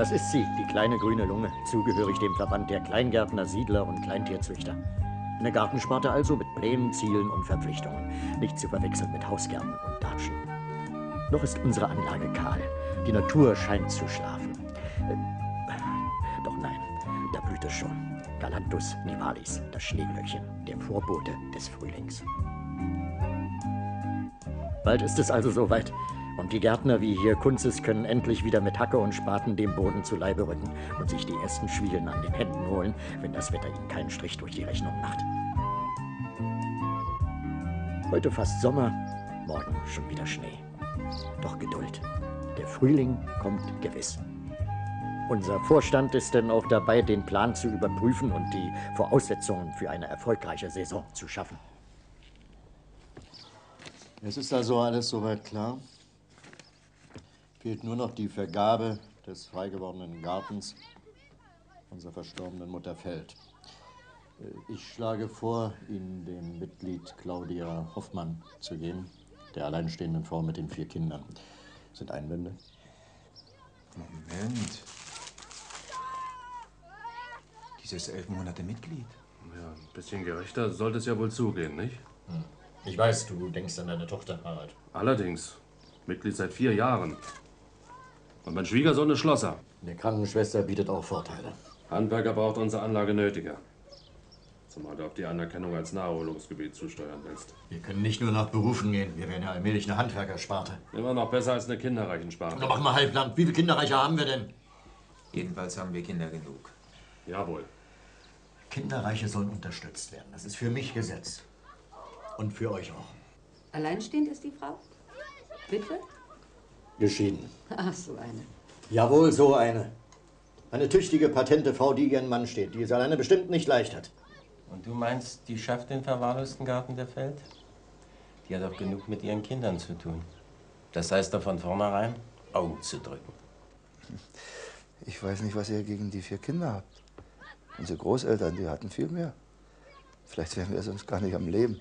Das ist sie, die kleine grüne Lunge, zugehörig dem Verband der Kleingärtner, Siedler und Kleintierzüchter. Eine Gartensparte also mit Plänen, Zielen und Verpflichtungen. Nicht zu verwechseln mit Hausgärten und Datschen. Noch ist unsere Anlage kahl. Die Natur scheint zu schlafen. Äh, doch nein, da blüht es schon. Galanthus nivalis, das Schneeglöckchen, der Vorbote des Frühlings. Bald ist es also soweit. Und die Gärtner wie hier Kunzes können endlich wieder mit Hacke und Spaten dem Boden zu Leibe rücken und sich die ersten Schwielen an den Händen holen, wenn das Wetter ihnen keinen Strich durch die Rechnung macht. Heute fast Sommer, morgen schon wieder Schnee. Doch Geduld. Der Frühling kommt gewiss. Unser Vorstand ist denn auch dabei, den Plan zu überprüfen und die Voraussetzungen für eine erfolgreiche Saison zu schaffen. Es ist also alles soweit klar. Fehlt nur noch die Vergabe des frei gewordenen Gartens unserer verstorbenen Mutter Feld. Äh, ich schlage vor, Ihnen dem Mitglied Claudia Hoffmann zu geben, der alleinstehenden Frau mit den vier Kindern. Sind Einwände? Moment. Dieses elf Monate Mitglied. Ja, ein bisschen gerechter sollte es ja wohl zugehen, nicht? Hm. Ich weiß, du denkst an deine Tochter, Harald. Allerdings. Mitglied seit vier Jahren. Und mein Schwiegersohn ist Schlosser. Eine Krankenschwester bietet auch Vorteile. Handwerker braucht unsere Anlage nötiger. Zumal du auf die Anerkennung als Naherholungsgebiet zusteuern willst. Wir können nicht nur nach Berufen gehen. Wir werden ja allmählich eine Handwerkersparte. Immer noch besser als eine Kinderreichensparte. Na, mach mal halbland. Wie viele Kinderreiche haben wir denn? Jedenfalls haben wir Kinder genug. Jawohl. Kinderreiche sollen unterstützt werden. Das ist für mich Gesetz. Und für euch auch. Alleinstehend ist die Frau? Witwe? Geschieden. Ach, so eine. Jawohl, so eine. Eine tüchtige, patente Frau, die ihren Mann steht, die es alleine bestimmt nicht leicht hat. Und du meinst, die schafft den verwahrlosten Garten der Feld? Die hat auch genug mit ihren Kindern zu tun. Das heißt doch von vornherein, Augen zu drücken. Ich weiß nicht, was ihr gegen die vier Kinder habt. Unsere Großeltern, die hatten viel mehr. Vielleicht wären wir sonst gar nicht am Leben.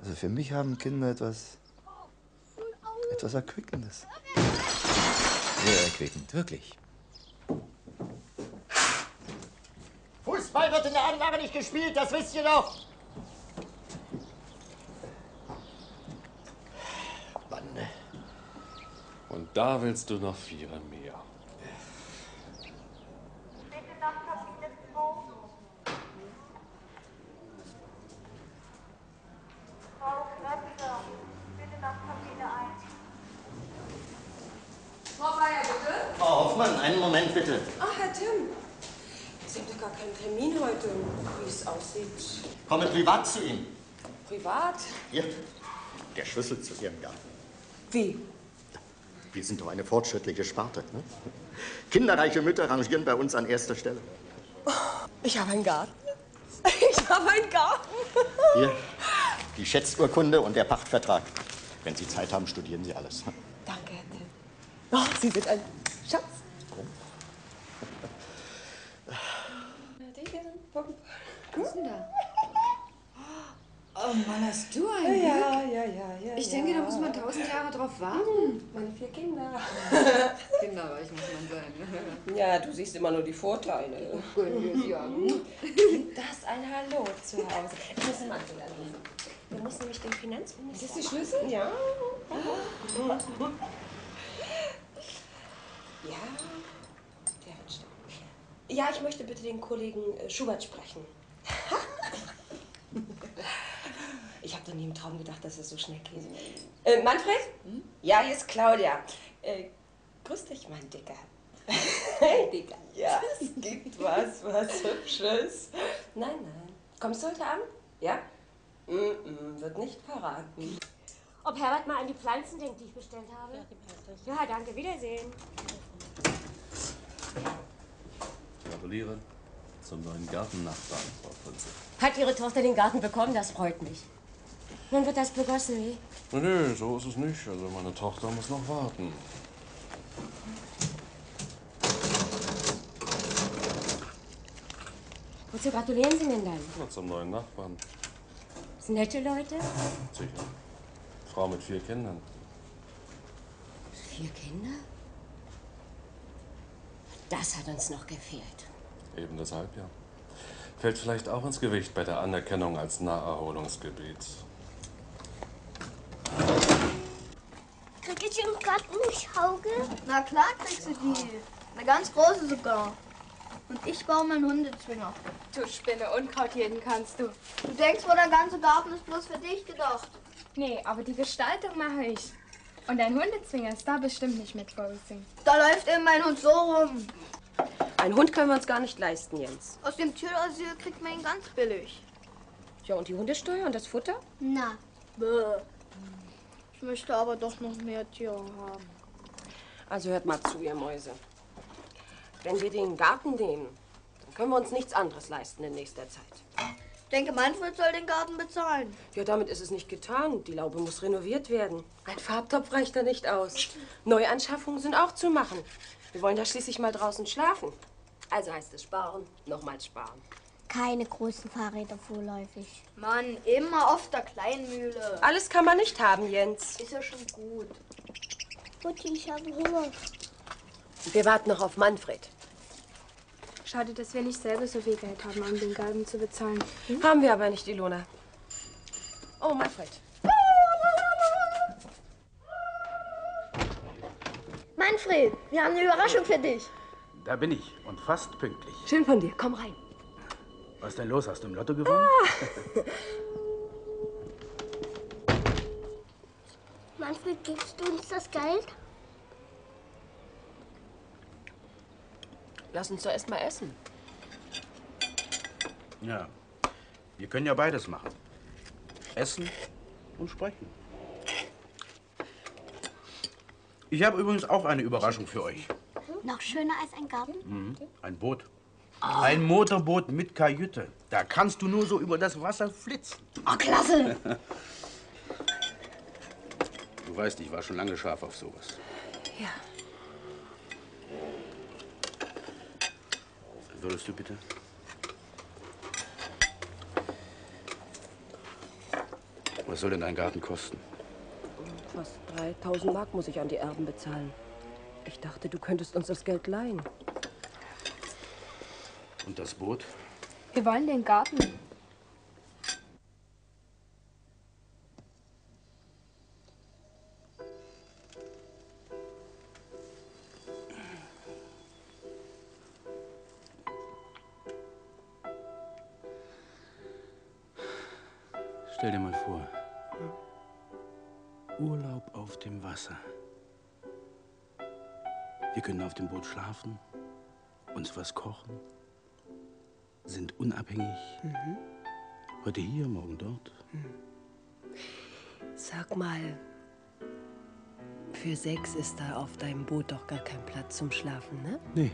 Also für mich haben Kinder etwas etwas Erquickendes. Sehr erquickend, wirklich. Fußball wird in der Anlage nicht gespielt, das wisst ihr doch. Bande. Und da willst du noch vier mehr. Frau Knöpfer, bitte nach Kabine 1. Frau Bayer, bitte. Frau Hoffmann, einen Moment bitte. Ach, Herr Tim. Sie haben doch gar keinen Termin heute, wie es aussieht. Komme privat zu Ihnen. Privat? Hier, der Schlüssel zu Ihrem Garten. Wie? Wir sind doch eine fortschrittliche Sparte. Ne? Kinderreiche Mütter rangieren bei uns an erster Stelle. Ich habe einen Garten. Ich habe einen Garten. Hier, die Schätzurkunde und der Pachtvertrag. Wenn Sie Zeit haben, studieren Sie alles. Danke, Herr Tim. Oh, Sie sind ein Schatz. Was ist denn da? Oh Mann, hast du ein Ja, Glück? ja, ja, ja. Ich ja. denke, da muss man tausend Jahre drauf warten. Meine vier Kinder. Kinderreich muss man sein. Ja, du siehst immer nur die Vorteile. Wir sie ja. Gibt das ein Hallo zu Hause? Ich muss einen Mantel anlegen. Du musst nämlich den Finanzminister. Ist das die Schlüssel? Ja. Ja. Ja, ich möchte bitte den Kollegen äh, Schubert sprechen. Ich habe doch nie im Traum gedacht, dass er so schnell käse. Äh, Manfred? Ja, hier ist Claudia. Äh, grüß dich, mein Dicker. Hey, Dicker. Ja, es gibt was, was Hübsches. Nein, nein. Kommst du heute Abend? Ja? Mm -mm, wird nicht verraten. Ob Herbert mal an die Pflanzen denkt, die ich bestellt habe? Ja, danke. Wiedersehen. Gratuliere zum neuen Gartennachbarn, Frau Kunze. Hat Ihre Tochter den Garten bekommen? Das freut mich. Nun wird das begossen, wie? Nee, nee, so ist es nicht. Also meine Tochter muss noch warten. Wozu gratulieren Sie denn dann? Na, zum neuen Nachbarn. Sind nette Leute. Sicher. Frau mit vier Kindern. Vier Kinder? Das hat uns noch gefehlt. Eben deshalb, ja. Fällt vielleicht auch ins Gewicht bei der Anerkennung als Naherholungsgebiet. Krieg ich im Garten eine Schaukel? Na klar kriegst du die. Eine ganz große sogar. Und ich baue meinen Hundezwinger. Du Spinne, Unkraut jeden kannst du. Du denkst wohl, der ganze Garten ist bloß für dich gedacht. Nee, aber die Gestaltung mache ich. Und dein Hundezwinger ist da bestimmt nicht mit vorgesehen. Da läuft eben mein Hund so rum. Einen Hund können wir uns gar nicht leisten, Jens. Aus dem Tierasyl kriegt man ihn ganz billig. Ja, und die Hundesteuer und das Futter? Na. Bäh. Ich möchte aber doch noch mehr Tiere haben. Also hört mal zu, ihr Mäuse. Wenn wir den Garten nehmen, dann können wir uns nichts anderes leisten in nächster Zeit. Ich denke, Manfred soll den Garten bezahlen. Ja, damit ist es nicht getan. Die Laube muss renoviert werden. Ein Farbtopf reicht da nicht aus. Neuanschaffungen sind auch zu machen. Wir wollen da schließlich mal draußen schlafen. Also heißt es sparen, nochmals sparen. Keine großen Fahrräder vorläufig. Mann, immer auf der Kleinmühle. Alles kann man nicht haben, Jens. Ist ja schon gut. Mutti, ich habe Hunger. Wir warten noch auf Manfred. Schade, dass wir nicht selber so viel Geld haben, um den Garten zu bezahlen. Haben wir aber nicht, Ilona. Oh, Manfred. Manfred, wir haben eine Überraschung für dich. Da bin ich und fast pünktlich. Schön von dir. Komm rein. Was ist denn los? Hast du im Lotto gewonnen? Manfred, gibst du uns das Geld? Lass uns doch erst mal essen. Ja. Wir können ja beides machen. Essen und sprechen. Ich habe übrigens auch eine Überraschung für euch. Noch schöner als ein Garten? Mhm. Ein Boot. Ein Motorboot mit Kajüte. Da kannst du nur so über das Wasser flitzen. Oh, klasse. Du weißt, ich war schon lange scharf auf sowas. Ja. Würdest du bitte? Was soll denn ein Garten kosten? Fast 3000 Mark muss ich an die Erben bezahlen. Ich dachte, du könntest uns das Geld leihen. Und das Boot? Wir wollen den Garten. Schlafen, uns was kochen, sind unabhängig. Heute hier, morgen dort. Sag mal, für sechs ist da auf deinem Boot doch gar kein Platz zum Schlafen, ne? Nee,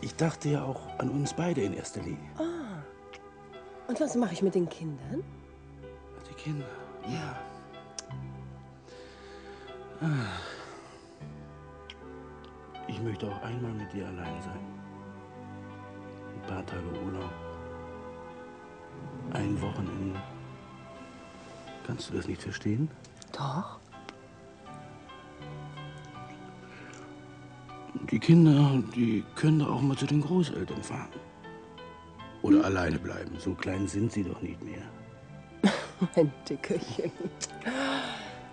ich dachte ja auch an uns beide in erster Linie. Ah. Und was mache ich mit den Kindern? Die Kinder. Ja. Ah. Ich möchte auch einmal mit dir allein sein. Ein paar Tage Urlaub. Ein Wochenende. Kannst du das nicht verstehen? Doch. Die Kinder, die können doch auch mal zu den Großeltern fahren. Oder alleine bleiben. So klein sind sie doch nicht mehr. Mein Dickerchen.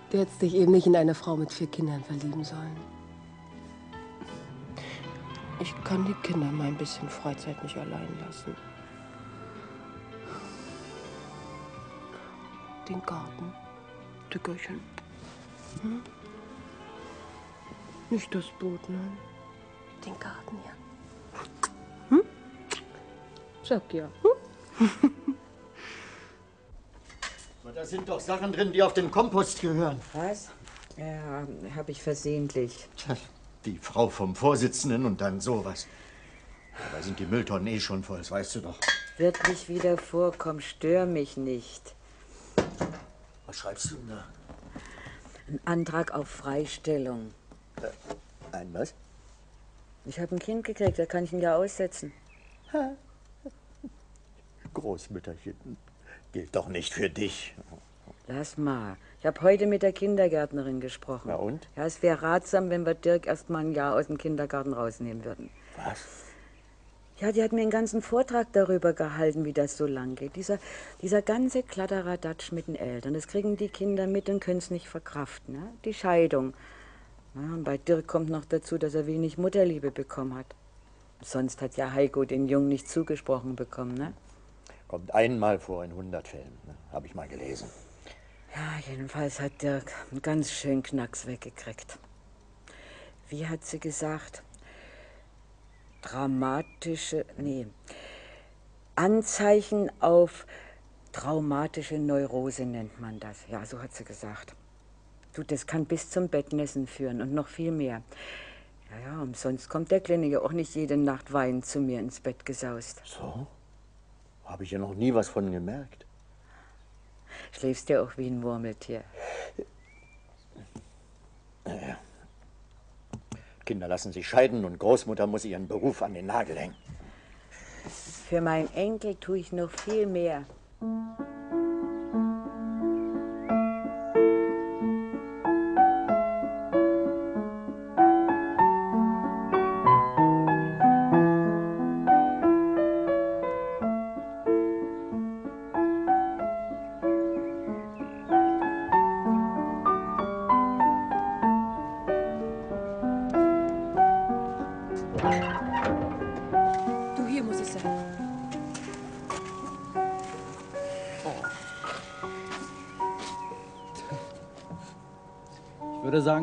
Du hättest dich eben nicht in eine Frau mit vier Kindern verlieben sollen. Ich kann die Kinder mal ein bisschen Freizeit nicht allein lassen. Den Garten, Dickerchen. Hm? Nicht das Boot, nein. Den Garten, ja. Hm? Sag ja. Hm? Da sind doch Sachen drin, die auf den Kompost gehören. Was? Ja, habe ich versehentlich. Tja, die Frau vom Vorsitzenden und dann sowas. Dabei sind die Mülltonnen eh schon voll, das weißt du doch. Wird nicht wieder vorkommen, stör mich nicht. Was schreibst du denn da? Ein Antrag auf Freistellung. Ein was? Ich habe ein Kind gekriegt, da kann ich ihn ja aussetzen. Großmütterchen, gilt doch nicht für dich. Lass mal. Ich habe heute mit der Kindergärtnerin gesprochen. Na und? Ja, es wäre ratsam, wenn wir Dirk erst mal ein Jahr aus dem Kindergarten rausnehmen würden. Was? Ja, die hat mir einen ganzen Vortrag darüber gehalten, wie das so lang geht. Dieser, dieser ganze Kladderadatsch mit den Eltern, das kriegen die Kinder mit und können es nicht verkraften. Ne? Die Scheidung. Ja, und bei Dirk kommt noch dazu, dass er wenig Mutterliebe bekommen hat. Sonst hat ja Heiko den Jungen nicht zugesprochen bekommen, ne? Kommt einmal vor in 100 Fällen, ne? habe ich mal gelesen. Ja, jedenfalls hat Dirk ganz schön Knacks weggekriegt. Wie hat sie gesagt? Dramatische, nee, Anzeichen auf traumatische Neurose nennt man das. Ja, so hat sie gesagt. Du, das kann bis zum Bettnässen führen und noch viel mehr. Ja, ja, umsonst kommt der Kleine ja auch nicht jede Nacht weinend zu mir ins Bett gesaust. So? Habe ich ja noch nie was von gemerkt. Schläfst ja auch wie ein Murmeltier. Naja. Kinder lassen sich scheiden und Großmutter muss ihren Beruf an den Nagel hängen. Für meinen Enkel tue ich noch viel mehr.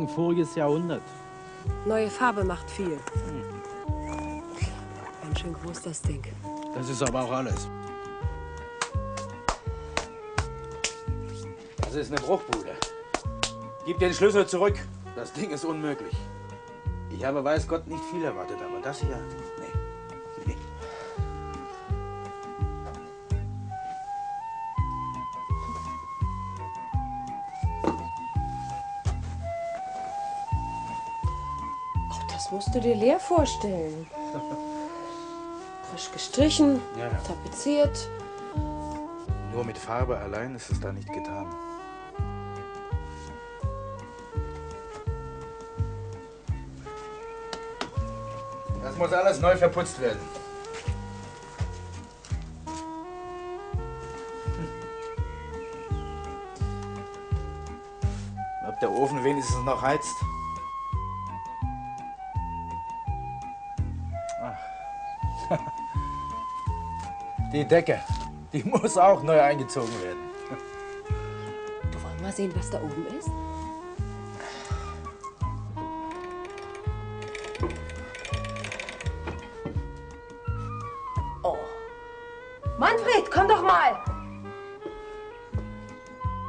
Sagen, voriges Jahrhundert. Neue Farbe macht viel. Ganz schön groß, das Ding. Das ist aber auch alles. Das ist eine Bruchbude. Gib den Schlüssel zurück. Das Ding ist unmöglich. Ich habe, weiß Gott, nicht viel erwartet, aber das hier, das musst du dir leer vorstellen. Frisch gestrichen, Ja, ja. tapeziert. Nur mit Farbe allein ist es da nicht getan. Das muss alles neu verputzt werden. Ob der Ofen wenigstens noch heizt? Die Decke, die muss auch neu eingezogen werden. Du wollen mal sehen, was da oben ist? Oh. Manfred, komm doch mal!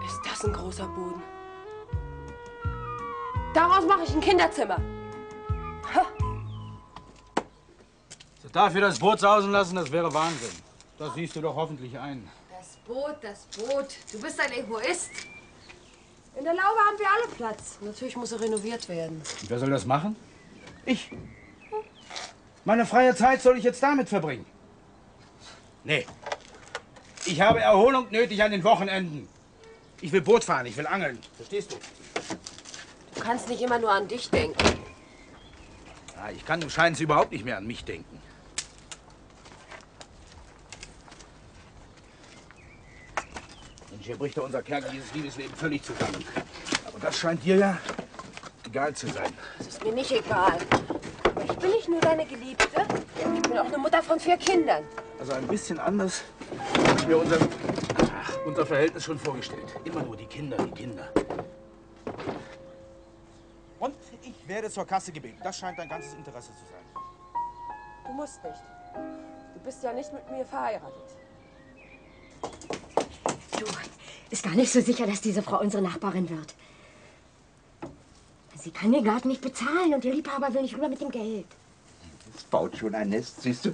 Ist das ein großer Boden? Daraus mache ich ein Kinderzimmer. Dafür das Boot sausen lassen, das wäre Wahnsinn. Das siehst du doch hoffentlich ein. Das Boot, das Boot. Du bist ein Egoist. In der Laube haben wir alle Platz. Natürlich muss er renoviert werden. Und wer soll das machen? Ich. Meine freie Zeit soll ich jetzt damit verbringen? Nee. Ich habe Erholung nötig an den Wochenenden. Ich will Boot fahren, ich will angeln. Verstehst du? Du kannst nicht immer nur an dich denken. Ja, ich kann im Scheinen überhaupt nicht mehr an mich denken. Mensch, hier bricht doch unser Kerl dieses Liebesleben völlig zusammen. Aber das scheint dir ja egal zu sein. Das ist mir nicht egal. Aber ich bin nicht nur deine Geliebte. Ich bin auch eine Mutter von vier Kindern. Also ein bisschen anders habe ich mir unser, ach, unser Verhältnis schon vorgestellt. Immer nur die Kinder, die Kinder. Und ich werde zur Kasse gebeten. Das scheint dein ganzes Interesse zu sein. Du musst nicht. Du bist ja nicht mit mir verheiratet. Du, ist gar nicht so sicher, dass diese Frau unsere Nachbarin wird. Sie kann den Garten nicht bezahlen und ihr Liebhaber will nicht rüber mit dem Geld. Es baut schon ein Nest, siehst du?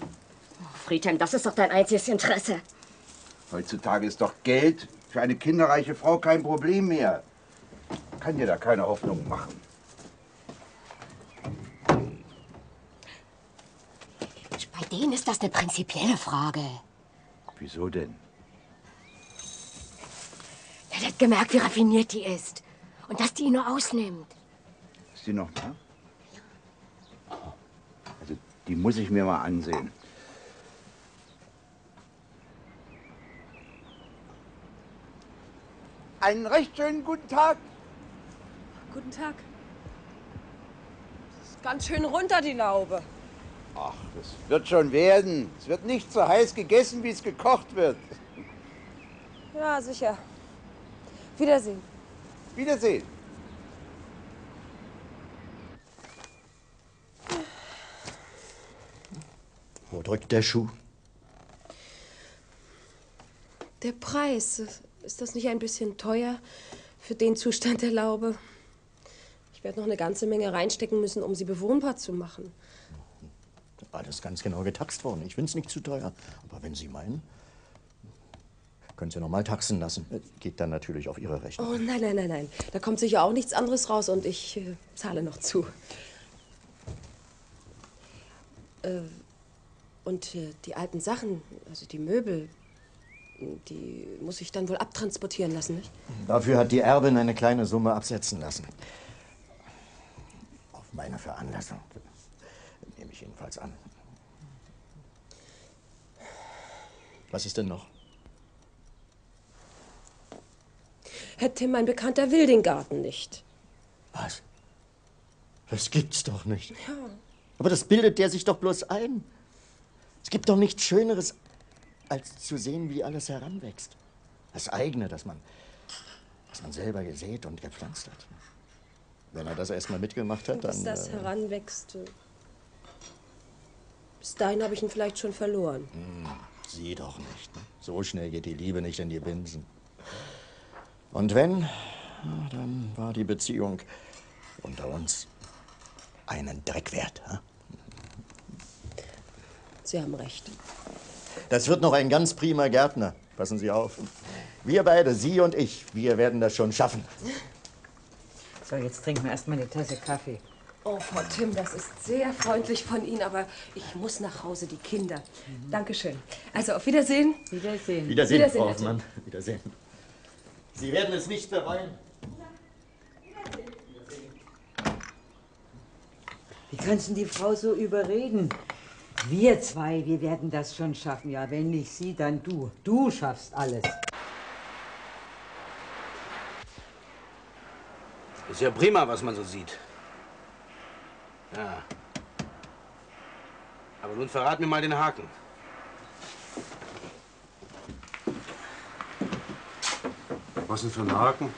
Friedhelm, das ist doch dein einziges Interesse. Heutzutage ist doch Geld für eine kinderreiche Frau kein Problem mehr. Kann dir da keine Hoffnung machen. Bei denen ist das eine prinzipielle Frage. Wieso denn? Er gemerkt, wie raffiniert die ist. Und dass die ihn nur ausnimmt. Ist die noch da? Also, die muss ich mir mal ansehen. Einen recht schönen guten Tag. Guten Tag. Das ist ganz schön runter, die Laube. Ach, das wird schon werden. Es wird nicht so heiß gegessen, wie es gekocht wird. Ja, sicher. Wiedersehen. Wiedersehen. Wo drückt der Schuh? Der Preis, ist das nicht ein bisschen teuer für den Zustand der Laube? Ich werde noch eine ganze Menge reinstecken müssen, um sie bewohnbar zu machen. Alles ganz genau getaxt worden. Ich finde es nicht zu teuer. Aber wenn Sie meinen, können Sie noch mal taxen lassen. Geht dann natürlich auf Ihre Rechnung. Oh nein, nein, nein, nein. Da kommt sicher auch nichts anderes raus und ich äh, zahle noch zu. Äh, und äh, die alten Sachen, also die Möbel, die muss ich dann wohl abtransportieren lassen, nicht? Dafür hat die Erbin eine kleine Summe absetzen lassen. Auf meine Veranlassung. Nehme ich jedenfalls an. Was ist denn noch? Herr Tim, mein Bekannter will den Garten nicht. Was? Das gibt's doch nicht. Ja. Aber das bildet der sich doch bloß ein. Es gibt doch nichts Schöneres, als zu sehen, wie alles heranwächst. Das eigene, das man, das man selber gesät und gepflanzt hat. Wenn er das erstmal mitgemacht hat, Bis dann. das äh, heranwächst. äh, Bis dahin habe ich ihn vielleicht schon verloren. Hm, Sie doch nicht. Ne? So schnell geht die Liebe nicht in die Binsen. Und wenn, dann war die Beziehung unter uns einen Dreck wert. hm? Sie haben recht. Das wird noch ein ganz prima Gärtner. Passen Sie auf. Wir beide, Sie und ich, wir werden das schon schaffen. So, jetzt trinken wir erstmal eine Tasse Kaffee. Oh, Frau Tim, das ist sehr freundlich von Ihnen, aber ich muss nach Hause, die Kinder. Dankeschön. Also, auf Wiedersehen. Wiedersehen. Wiedersehen, Wiedersehen, Frau. Hoffmann. Wiedersehen. Sie werden es nicht bereuen. Wie kannst du die Frau so überreden? Wir zwei, wir werden das schon schaffen. Ja, wenn nicht sie, dann du. Du schaffst alles. Ist ja prima, was man so sieht. Ja. Aber nun verrat mir mal den Haken. Was denn für ein Haken?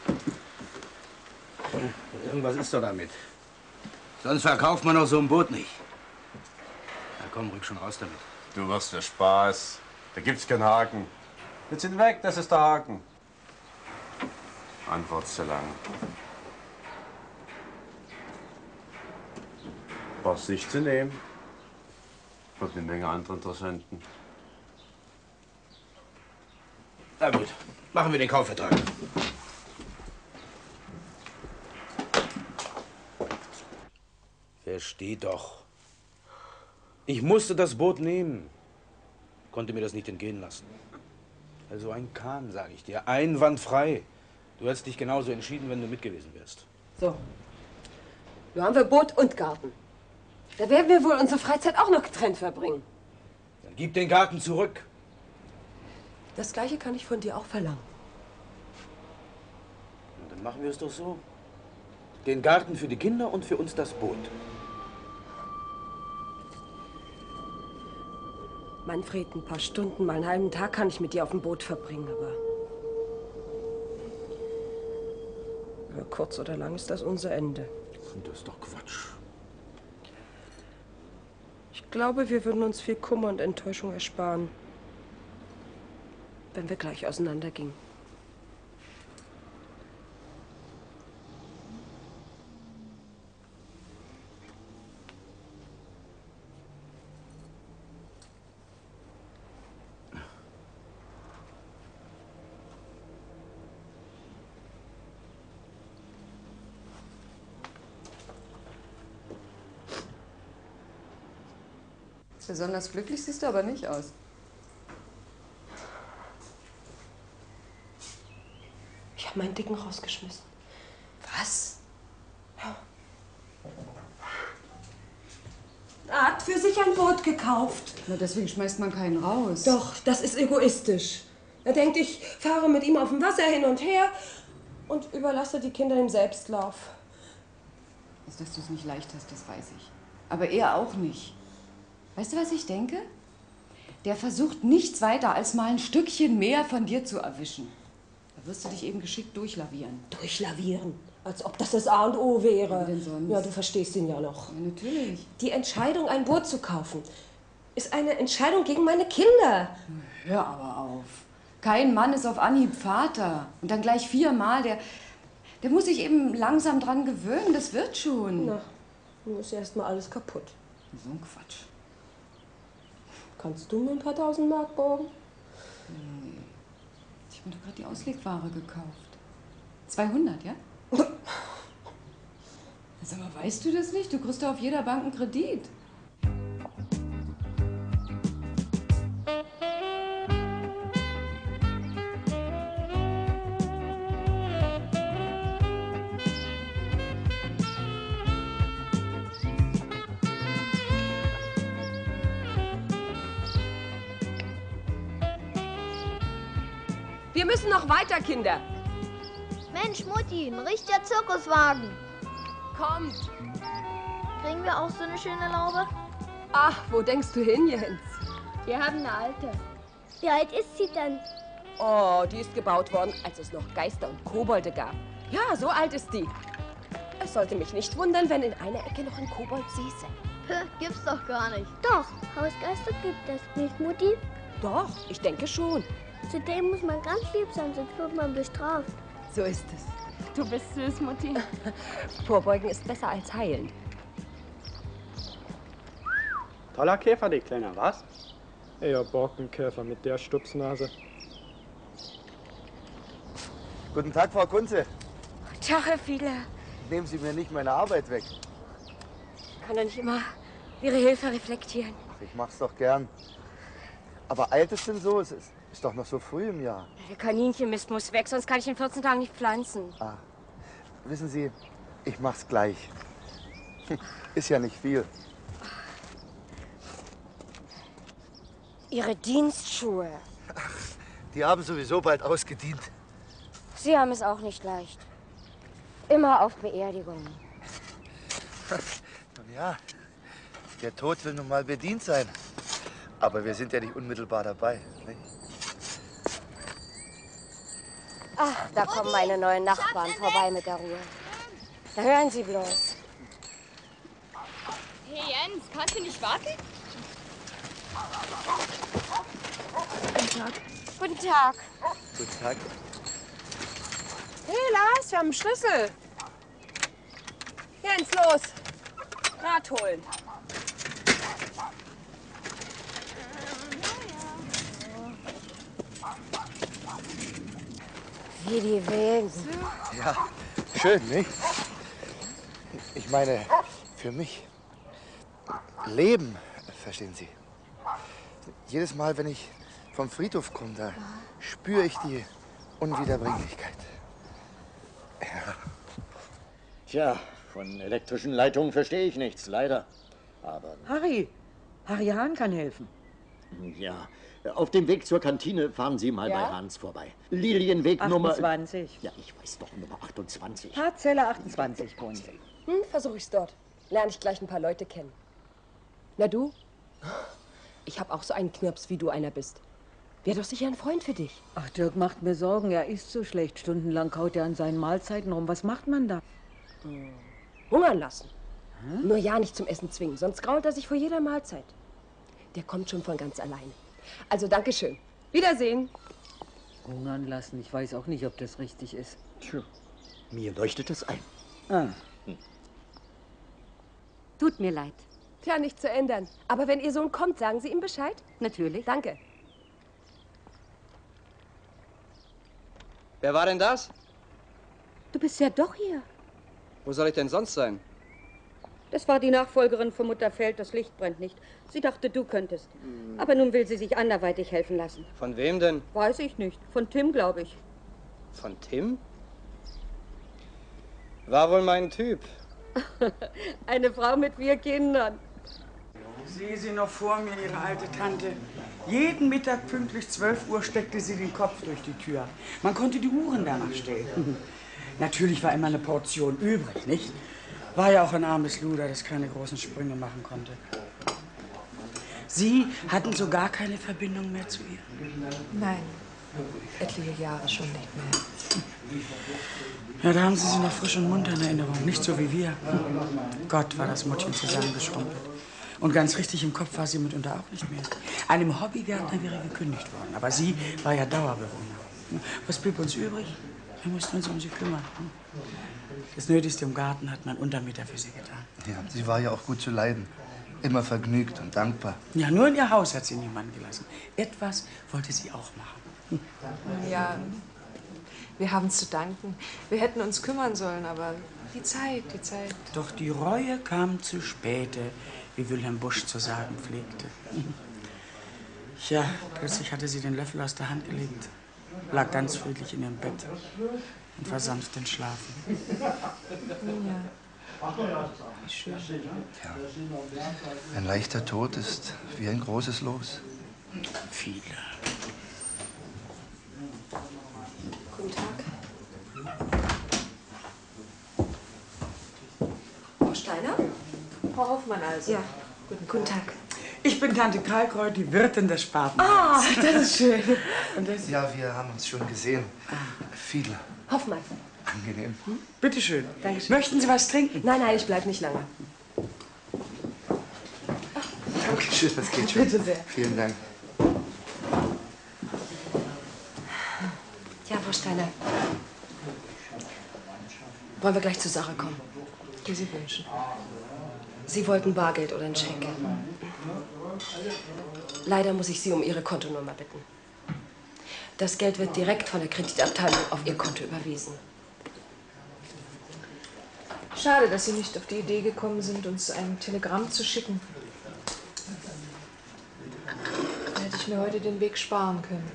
Irgendwas ist doch damit. Sonst verkauft man doch so ein Boot nicht. Na komm, rück schon raus damit. Du wirst für Spaß. Da gibt's keinen Haken. Jetzt sind weg, das ist der Haken. Antwort zu lang. Brauchst nicht zu nehmen. Und eine Menge andere Interessenten. Na gut, machen wir den Kaufvertrag. Versteh doch. Ich musste das Boot nehmen. Konnte mir das nicht entgehen lassen. Also ein Kahn, sage ich dir. Einwandfrei. Du hättest dich genauso entschieden, wenn du mitgewesen wärst. So. Nun haben wir Boot und Garten. Da werden wir wohl unsere Freizeit auch noch getrennt verbringen. Dann gib den Garten zurück. Das Gleiche kann ich von dir auch verlangen. Und dann machen wir es doch so. Den Garten für die Kinder und für uns das Boot. Manfred, ein paar Stunden, mal einen halben Tag kann ich mit dir auf dem Boot verbringen, aber. aber kurz oder lang ist das unser Ende. Das ist doch Quatsch. Ich glaube, wir würden uns viel Kummer und Enttäuschung ersparen, wenn wir gleich auseinandergingen. Besonders glücklich siehst du aber nicht aus. Ich habe meinen Dicken rausgeschmissen. Was? Ah, für sich ein Boot gekauft. Na, deswegen schmeißt man keinen raus. Doch, das ist egoistisch. Er denkt, ich fahre mit ihm auf dem Wasser hin und her und überlasse die Kinder dem Selbstlauf. Also, dass du es nicht leicht hast, das weiß ich. Aber er auch nicht. Weißt du, was ich denke? Der versucht nichts weiter, als mal ein Stückchen mehr von dir zu erwischen. Wirst du dich eben geschickt durchlavieren. Durchlavieren? Als ob das das A und O wäre. Wie denn sonst? Ja, du verstehst ihn ja noch. Ja, natürlich. Die Entscheidung, ein Boot zu kaufen, ist eine Entscheidung gegen meine Kinder. Hör aber auf. Kein Mann ist auf Anhieb Vater. Und dann gleich viermal. Der, der muss sich eben langsam dran gewöhnen. Das wird schon. Na, nun ist erst mal alles kaputt. So ein Quatsch. Kannst du mir ein paar tausend Mark borgen? Nee. Ich habe gerade die Auslegware gekauft. 200, ja? Sag mal, weißt du das nicht? Du kriegst doch auf jeder Bank einen Kredit. Wir müssen noch weiter, Kinder. Mensch, Mutti, ein richtiger Zirkuswagen. Kommt. Kriegen wir auch so eine schöne Laube? Ach, wo denkst du hin, Jens? Wir haben eine alte. Wie alt ist sie denn? Oh, die ist gebaut worden, als es noch Geister und Kobolde gab. Ja, so alt ist die. Es sollte mich nicht wundern, wenn in einer Ecke noch ein Kobold säße. Gibt's doch gar nicht. Doch, Hausgeister gibt es nicht, Mutti. Doch, ich denke schon. Zudem muss man ganz lieb sein, sonst wird man bestraft. So ist es. Du bist süß, Mutti. Vorbeugen ist besser als heilen. Toller Käfer, die Kleiner, was? Eher Borkenkäfer mit der Stupsnase. Guten Tag, Frau Kunze. Tag, Herr Fiedler. Nehmen Sie mir nicht meine Arbeit weg. Ich kann doch nicht immer Ihre Hilfe reflektieren. Ach, ich mach's doch gern. Aber eilt es denn so? Es ist, ist doch noch so früh im Jahr. Der Kaninchenmist muss weg, sonst kann ich in 14 Tagen nicht pflanzen. Ah, wissen Sie, ich mach's gleich. Ist ja nicht viel. Ihre Dienstschuhe. Die haben sowieso bald ausgedient. Sie haben es auch nicht leicht. Immer auf Beerdigungen. Nun ja, der Tod will nun mal bedient sein. Aber wir sind ja nicht unmittelbar dabei. Nicht? Ach, da kommen meine neuen Nachbarn vorbei mit der Ruhe. Da hören Sie bloß. Hey Jens, kannst du nicht warten? Guten Tag. Guten Tag. Guten Tag. Hey Lars, wir haben einen Schlüssel. Jens, los. Rad holen. Wie die Wilden. Ja, schön, nicht? Ich meine, für mich. Leben, verstehen Sie. Jedes Mal, wenn ich vom Friedhof komme, da spüre ich die Unwiederbringlichkeit. Ja. Tja, von elektrischen Leitungen verstehe ich nichts, leider. Aber Harry, Harry Hahn kann helfen. ja, auf dem Weg zur Kantine fahren Sie mal Ja? bei Hans vorbei. Lilienweg Nummer... 28. Ja, ich weiß doch, Nummer 28. Parzelle 28 wohnen Sie. Hm, versuche ich's dort. Lerne ich gleich ein paar Leute kennen. Na du? Ich habe auch so einen Knirps, wie du einer bist. Wäre doch sicher ein Freund für dich. Ach, Dirk macht mir Sorgen. Er isst so schlecht. Stundenlang kaut er an seinen Mahlzeiten rum. Was macht man da? Hungern lassen. Nur ja nicht zum Essen zwingen, sonst grault er sich vor jeder Mahlzeit. Der kommt schon von ganz allein. Also Dankeschön. Wiedersehen. Hungern lassen. Ich weiß auch nicht, ob das richtig ist. Tja, mir leuchtet es ein. Ah. Tut mir leid. Tja, nicht zu ändern. Aber wenn Ihr Sohn kommt, sagen Sie ihm Bescheid. Natürlich. Danke. Wer war denn das? Du bist ja doch hier. Wo soll ich denn sonst sein? Das war die Nachfolgerin von Mutter Feld. Das Licht brennt nicht. Sie dachte, du könntest. Aber nun will sie sich anderweitig helfen lassen. Von wem denn? Weiß ich nicht. Von Tim, glaube ich. Von Tim? War wohl mein Typ. Eine Frau mit vier Kindern. Sehe sie noch vor mir, Ihre alte Tante. Jeden Mittag pünktlich 12 Uhr steckte sie den Kopf durch die Tür. Man konnte die Uhren danach stellen. Natürlich war immer eine Portion übrig, nicht? War ja auch ein armes Luder, das keine großen Sprünge machen konnte. Sie hatten so gar keine Verbindung mehr zu ihr. Nein, etliche Jahre schon nicht mehr. Ja, da haben Sie sie noch frisch und munter in Erinnerung. Nicht so wie wir. Gott war das Muttchen zusammengeschrumpelt. Und ganz richtig im Kopf war sie mitunter auch nicht mehr. Einem Hobbygärtner wäre gekündigt worden, aber sie war ja Dauerbewohner. Was blieb uns übrig? Wir mussten uns um sie kümmern. Das Nötigste im Garten hat mein Untermieter für sie getan. Ja, sie war ja auch gut zu leiden. Immer vergnügt und dankbar. Ja, nur in ihr Haus hat sie niemanden gelassen. Etwas wollte sie auch machen. Ja, wir haben zu danken. Wir hätten uns kümmern sollen, aber die Zeit, die Zeit. Doch die Reue kam zu späte, wie Wilhelm Busch zu sagen pflegte. Ja, plötzlich hatte sie den Löffel aus der Hand gelegt, lag ganz friedlich in ihrem Bett und versanft in Schlafen. Wie schön. Ja. Ein leichter Tod ist wie ein großes Los. Viele. Guten Tag. Frau Steiner? Frau Hoffmann also. Ja. Guten, Tag. Ich bin Tante Kalkreuth, die Wirtin des Spaten. Ah, das ist schön. Und das Ja, wir haben uns schon gesehen. Fiedler. Hoffmann. Angenehm. Bitte schön. Dankeschön. Möchten Sie was trinken? Nein, nein, ich bleib nicht lange. Dankeschön, das geht schon. Bitte sehr. Vielen Dank. Ja, Frau Steiner. Wollen wir gleich zur Sache kommen? Wie Sie wünschen. Sie wollten Bargeld oder einen Scheck. Leider muss ich Sie um Ihre Kontonummer bitten. Das Geld wird direkt von der Kreditabteilung auf Ihr Konto überwiesen. Schade, dass Sie nicht auf die Idee gekommen sind, uns ein Telegramm zu schicken. Dann hätte ich mir heute den Weg sparen können.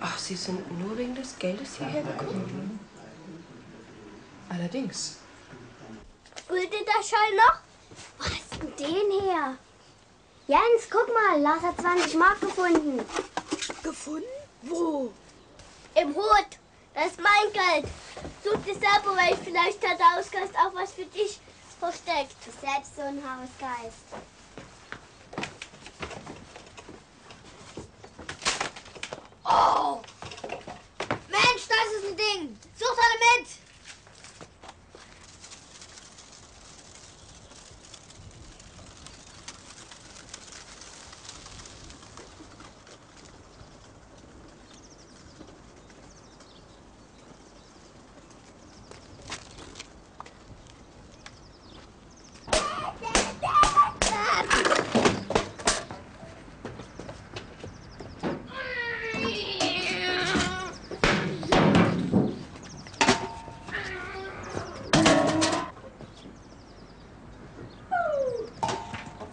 Ach, Sie sind nur wegen des Geldes hierher gekommen? Allerdings. Füllt ihr das schon noch? Wo hast du den her? Jens, guck mal, Lars hat 20 Mark gefunden. Gefunden? Wo? Im Hut. Das ist mein Geld. Such dir selber, weil vielleicht hat der Hausgeist auch was für dich versteckt. Du selbst so ein Hausgeist. Oh! Mensch, das ist ein Ding. Such alle mit.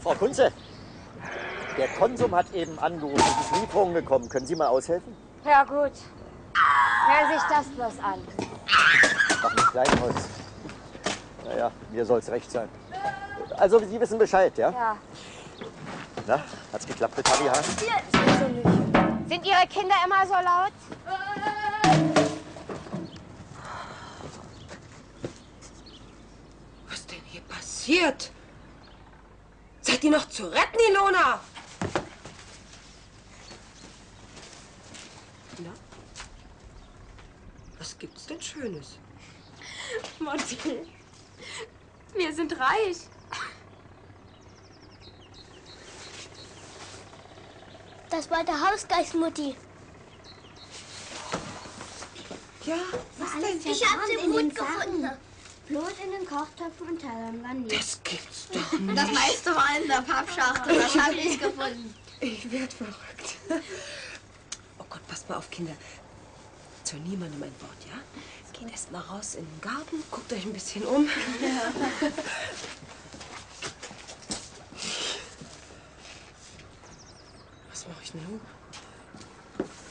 Frau Kunze, der Konsum hat eben angerufen, es ist Lieferung gekommen. Können Sie mal aushelfen? Ja, gut. Hör sich das bloß an. Mach ein Kleinhaus. Naja, mir soll's recht sein. Also, Sie wissen Bescheid, ja? Ja. Na, hat's geklappt mit Harry Hahn? Sind Ihre Kinder immer so laut? Was denn hier passiert? Seid ihr noch zu retten, Ilona? Na? Was gibt's denn Schönes? Mutti, wir sind reich. Das war der Hausgeist, Mutti. Ja, was denn? Ich hab's im Hut gefunden. Blut in den Kochtöpfen und Tellern war nicht. Das gibt's doch nicht. Das meiste war in der Pappschachtel. Das hab ich gefunden. Ich werd verrückt. Oh Gott, passt mal auf, Kinder. Zu niemandem ein Wort, ja? Geht erst mal raus in den Garten, guckt euch ein bisschen um. Was mache ich nun?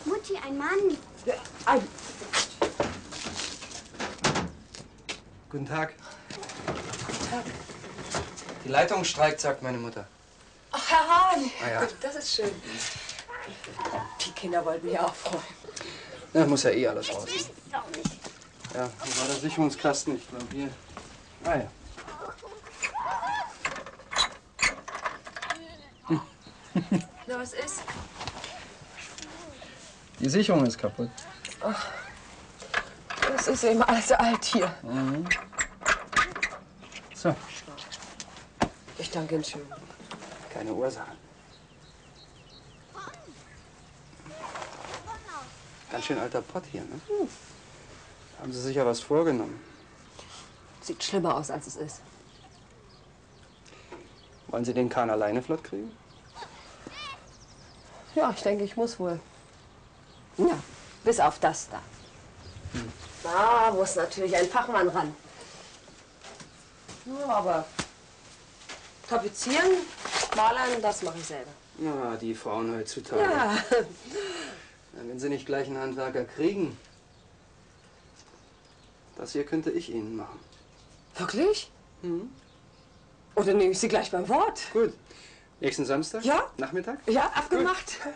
Mutti, ein Mann. Ein. Guten Tag. Guten Tag. Die Leitung streikt, sagt meine Mutter. Ach, Herr Hahn. Ah, ja. Das ist schön. Die Kinder wollten mich auch freuen. Ja, muss ja eh alles raus. Ja, wo war der Sicherungskasten? Ich glaube hier. Ah ja. Na, was ist? Die Sicherung ist kaputt. Ach, das ist eben alles alt hier. Mhm. So, Ich danke Ihnen schön. keine Ursache. Ganz schön alter Pott hier, ne? Haben Sie sicher was vorgenommen. Sieht schlimmer aus, als es ist. Wollen Sie den Kahn alleine flott kriegen? Ja, ich denke, ich muss wohl. Ja, bis auf das da. Da muss natürlich ein Fachmann ran. Ja, aber tapezieren, malern, das mache ich selber. Na, die Frauen heutzutage. Ja. Na, wenn Sie nicht gleich einen Handwerker kriegen. Das hier könnte ich Ihnen machen. Wirklich? Oder nehme ich Sie gleich beim Wort? Gut. Nächsten Samstag? Ja. Nachmittag? Ja, abgemacht. Wer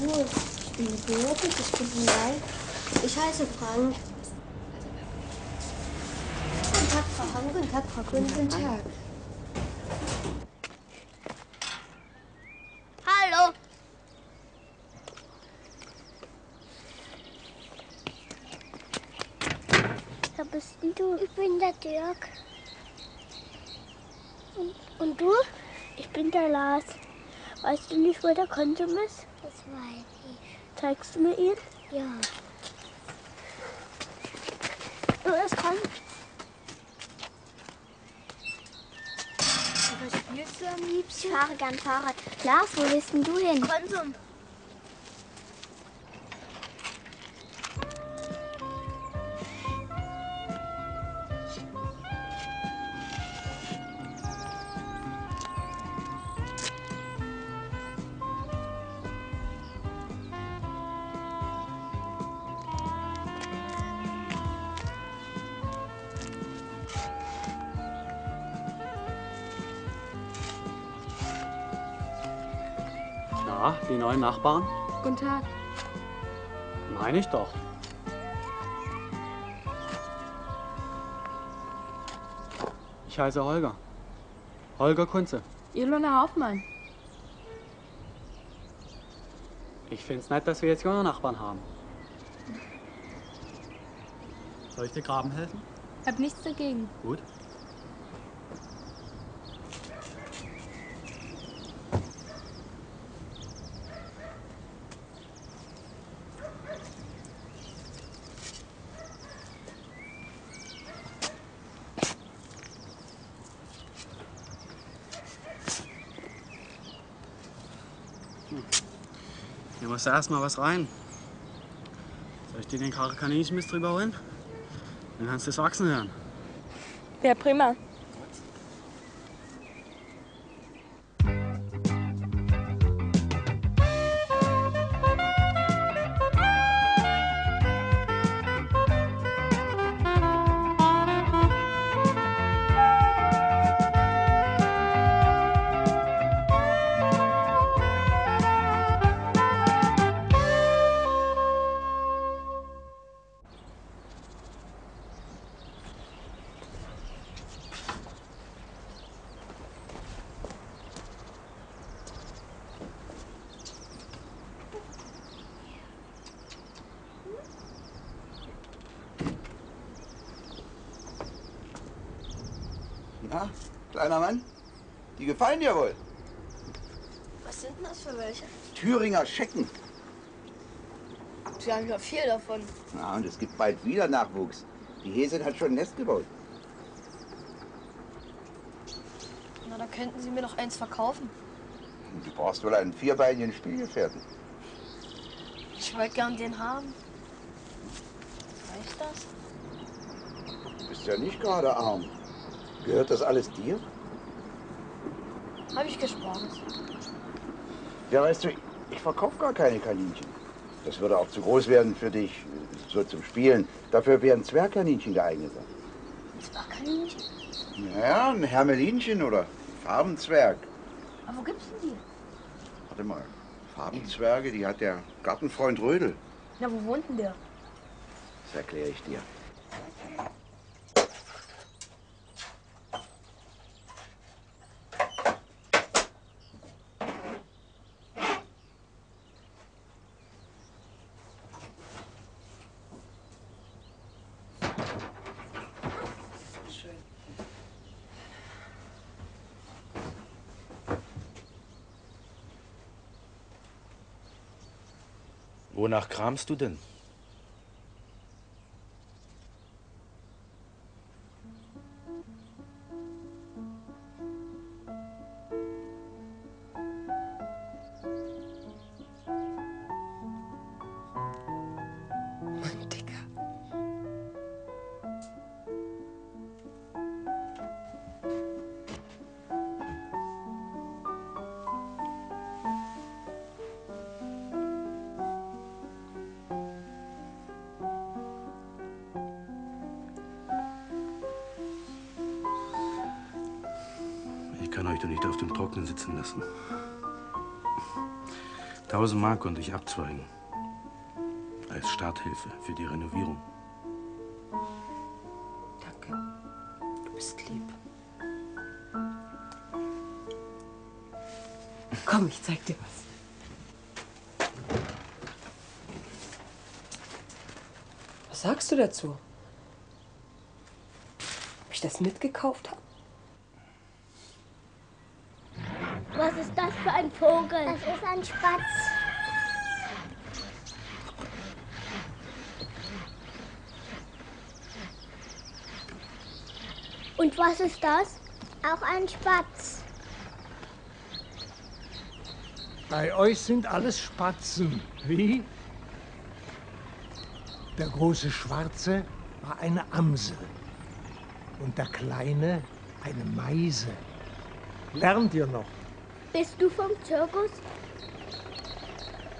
du? Ich bin Birgit, ich bin Hilal. Ich heiße Frank. Guten Tag, Frau Hang. Guten Tag, Frau Kunz. Guten Tag. Hallo. Wer bist denn du? Ich bin der Dirk. Und, und du? Ich bin der Lars. Weißt du nicht, wo der Konsum ist? Weiß ich. Zeigst du mir ihn? Ja. Du bist dran. Was spielst du am liebsten? Ich fahre gern Fahrrad. Lars, wo willst denn du hin? Konsum. Nachbarn? Guten Tag. Meine ich doch. Ich heiße Holger. Holger Kunze. Ilona Hoffmann. Ich find's nett, dass wir jetzt junge Nachbarn haben. Soll ich dir graben helfen? Hab nichts dagegen. Gut. Hier muss erst mal was rein. Soll ich dir den Kaninchen drüber holen? Dann kannst du es wachsen hören. Ja, prima. Gefallen dir wohl. Was sind denn das für welche? Thüringer Schecken. Sie haben ja viel davon. Ja, und es gibt bald wieder Nachwuchs. Die Hese hat schon ein Nest gebaut. Na, da könnten Sie mir noch eins verkaufen. Du brauchst wohl einen vierbeinigen Spielgefährten. Ich wollte gern den haben. Reicht das? Du bist ja nicht gerade arm. Gehört das alles dir? Hab ich gespart. Ja, weißt du, ich verkaufe gar keine Kaninchen. Das würde auch zu groß werden für dich, so zum Spielen. Dafür wären Zwergkaninchen geeigneter. Zwergkaninchen? Ja, ein Hermelinchen oder Farbenzwerg. Aber wo gibt's denn die? Warte mal, Farbenzwerge, die hat der Gartenfreund Rödel. Na, wo wohnt denn der? Das erkläre ich dir. Wonach kramst du denn? 1000 Mark konnte ich abzweigen. Als Starthilfe für die Renovierung. Danke. Du bist lieb. Komm, ich zeig dir was. Was sagst du dazu? Ob ich das mitgekauft habe? Was ist das für ein Vogel? Das ist ein Spatz. Und was ist das? Auch ein Spatz. Bei euch sind alles Spatzen. Wie? Der große Schwarze war eine Amsel und der kleine eine Meise. Lernt ihr noch? Bist du vom Zirkus?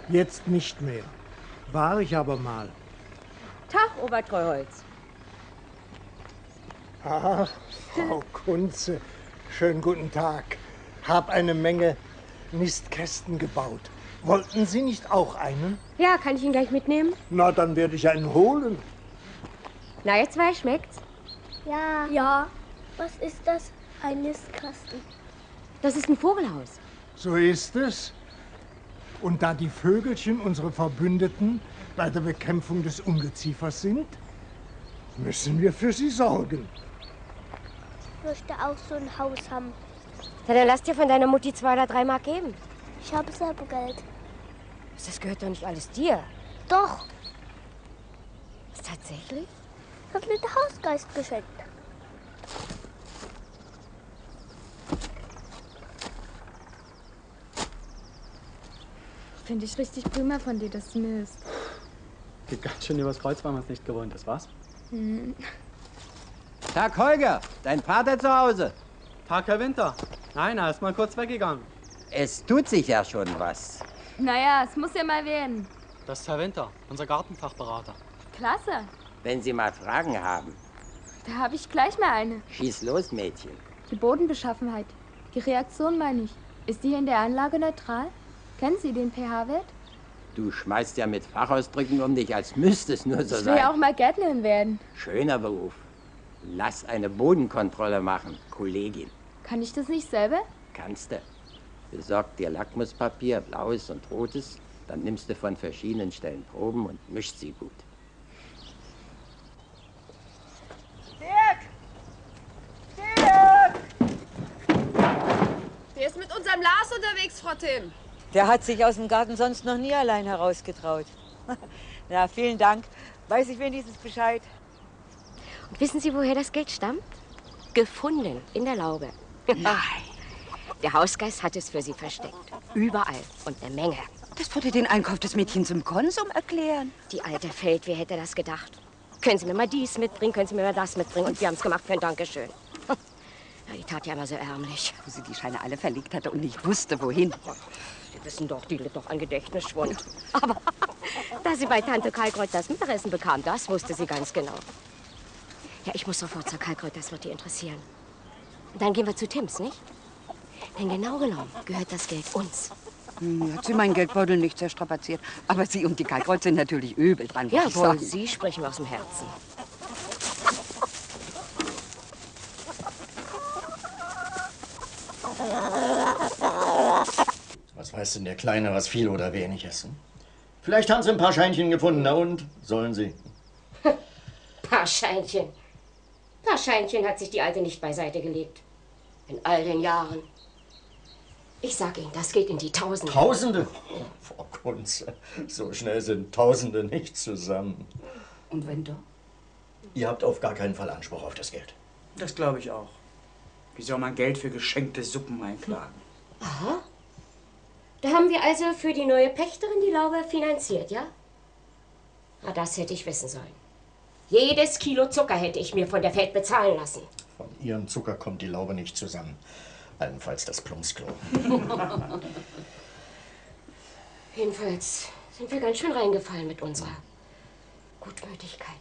Jetzt nicht mehr. War ich aber mal. Tag, Obertreuholz. Ach, Frau Kunze, schönen guten Tag. Hab eine Menge Nistkästen gebaut. Wollten Sie nicht auch einen? Ja, kann ich ihn gleich mitnehmen? Na, dann werde ich einen holen. Na, ihr zwei, schmeckt's? Ja. Ja. Was ist das? Ein Nistkasten. Das ist ein Vogelhaus. So ist es. Und da die Vögelchen unsere Verbündeten bei der Bekämpfung des Ungeziefers sind, müssen wir für sie sorgen. Ich möchte auch so ein Haus haben. Na, dann lass dir von deiner Mutti zwei oder drei Mark geben. Ich habe selber Geld. Das gehört doch nicht alles dir. Doch. Was, tatsächlich? Hat mir der Hausgeist geschenkt. Finde ich richtig prima von dir, dass du mir ist. Geht ganz schön übers Kreuz, weil man es nicht gewohnt ist, was? Hm. Tag Holger, dein Vater zu Hause. Tag, Herr Winter. Nein, er ist mal kurz weggegangen. Es tut sich ja schon was. Naja, es muss ja mal werden. Das ist Herr Winter, unser Gartenfachberater. Klasse. Wenn Sie mal Fragen haben, Da habe ich gleich mal eine. schieß los, Mädchen. Die Bodenbeschaffenheit. Die Reaktion meine ich. Ist die in der Anlage neutral? Kennen Sie den pH-Wert? Du schmeißt ja mit Fachausdrücken um dich, als müsste es nur so Ich will sein. ja auch mal Gärtnerin werden. Schöner Beruf. Lass eine Bodenkontrolle machen, Kollegin. Kann ich das nicht selber? Kannst du. Besorg dir Lackmuspapier, blaues und rotes. Dann nimmst du von verschiedenen Stellen Proben und mischt sie gut. Dirk! Dirk! Der ist mit unserem Lars unterwegs, Frau Tim. Der hat sich aus dem Garten sonst noch nie allein herausgetraut. Na, vielen Dank. Weiß ich wenigstens Bescheid. Und wissen Sie, woher das Geld stammt? Gefunden in der Laube. Nein. Der Hausgeist hat es für Sie versteckt. Überall und eine Menge. Das würde den Einkauf des Mädchens im Konsum erklären. Die alte Feld, wer hätte das gedacht? Können Sie mir mal dies mitbringen, können Sie mir mal das mitbringen? Und wir haben es gemacht für ein Dankeschön. Ja, die tat ja immer so ärmlich. Wo sie die Scheine alle verlegt hatte und nicht wusste, wohin. Sie wissen doch, die litt doch an Gedächtnisschwund. Aber dass sie bei Tante Kalkreuth das Mittagessen bekam, das wusste sie ganz genau. Ja, ich muss sofort zur Kalkreuth, das wird die interessieren. Und dann gehen wir zu Tims, nicht? Denn genau genommen gehört das Geld uns. Hm, hat sie meinen Geldbeutel nicht sehr strapaziert. Aber Sie und die Kalkreuz sind natürlich übel dran, Jawohl. Sie sprechen aus dem Herzen. Was weiß denn der Kleine, was viel oder wenig ist? Hm? Vielleicht haben sie ein paar Scheinchen gefunden. Na und? Sollen sie? Paar Scheinchen. Paar Scheinchen hat sich die Alte nicht beiseite gelegt. In all den Jahren. Ich sag Ihnen, das geht in die Tausende. Tausende? Oh, Frau Kunze, so schnell sind Tausende nicht zusammen. Und wenn doch? Ihr habt auf gar keinen Fall Anspruch auf das Geld. Das glaube ich auch. Wie soll man Geld für geschenkte Suppen einklagen? Aha. Da haben wir also für die neue Pächterin die Laube finanziert, ja? Na, das hätte ich wissen sollen. Jedes Kilo Zucker hätte ich mir von der Feld bezahlen lassen. Von ihrem Zucker kommt die Laube nicht zusammen. Allenfalls das Plumpsklo. Jedenfalls sind wir ganz schön reingefallen mit unserer Gutmütigkeit.